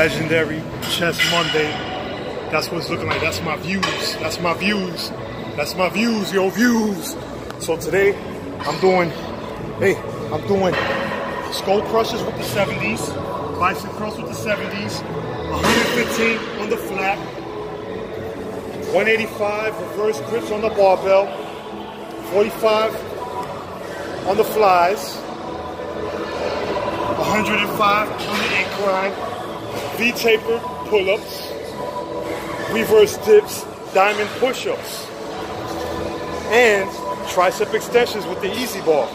Legendary Chess Monday. That's what it's looking like. That's my views. That's my views. That's my views, yo, views. So today, I'm doing, hey, I'm doing skull crushes with the 70s, bicep curls with the 70s, 115 on the flat, 185 reverse grips on the barbell, 45 on the flies, 105 on the incline, V-taper pull-ups, reverse dips, diamond push-ups, and tricep extensions with the easy ball.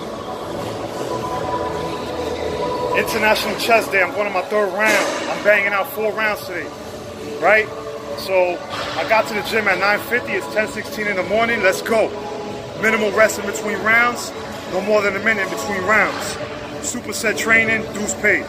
International Chess Day, I'm going to my third round. I'm banging out four rounds today, right? So I got to the gym at 9.50, it's 10.16 in the morning, let's go. Minimal rest in between rounds, no more than a minute in between rounds. Superset training, dues paid.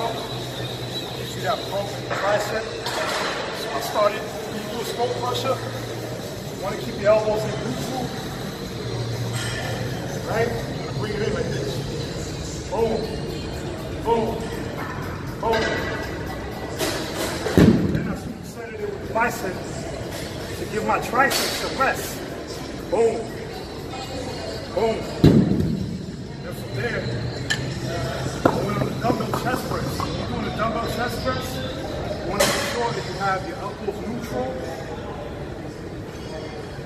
Up. You see that pump in the tricep. So I started, when you do a skull crusher, you want to keep your elbows in neutral. Right? Bring it in like this. Boom. Boom. Boom. Then I supersetted it with the bicep to give my triceps a rest. Boom. Boom. And from there, I went on the dumbbell chest press. You're doing a dumbbell chest press, you want to make sure that you have your elbows neutral.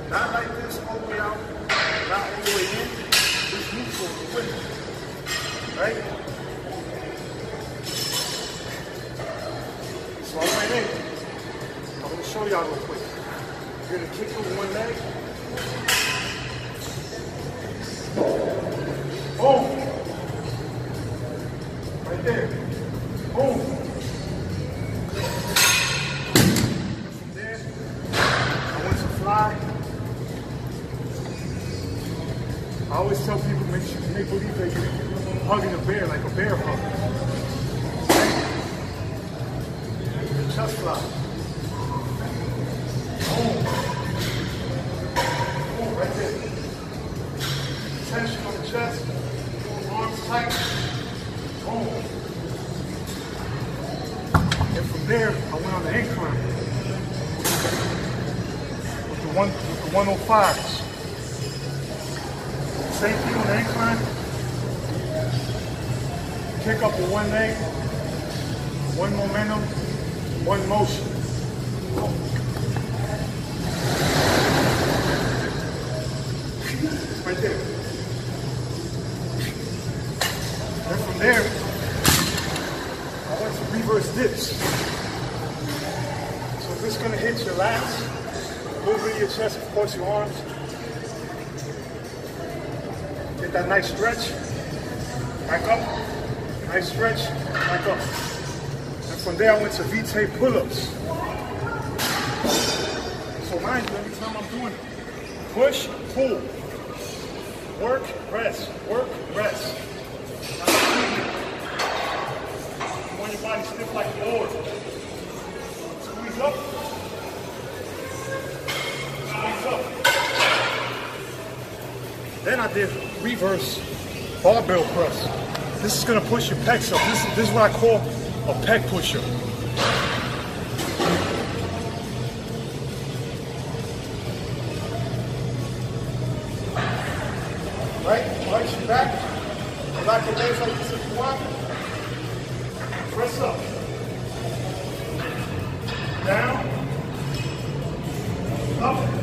Not like this all the way out, not all the way in. It's neutral it. Right? Boom. There, I went to fly. I always tell people make sure make believe that you're hugging a bear like a bear hug. Chest fly. Boom, one the 105s. Same thing on the incline. Kick up with one leg, one momentum, one motion. Right there. And from there, I want to reverse dips. So this is gonna hit your lats, over your chest, of course your arms. Get that nice stretch. Back up. Nice stretch. Back up. And from there I went to VT pull-ups. So mind you, every time I'm doing push, pull. Work, rest. Work, rest. You want your body stiff like a board. Squeeze up. got this reverse barbell press. This is gonna push your pecs up. This, this is what I call a pec pusher. Right, arch your back. Lock your legs like this if you want. Press up. Down. Up.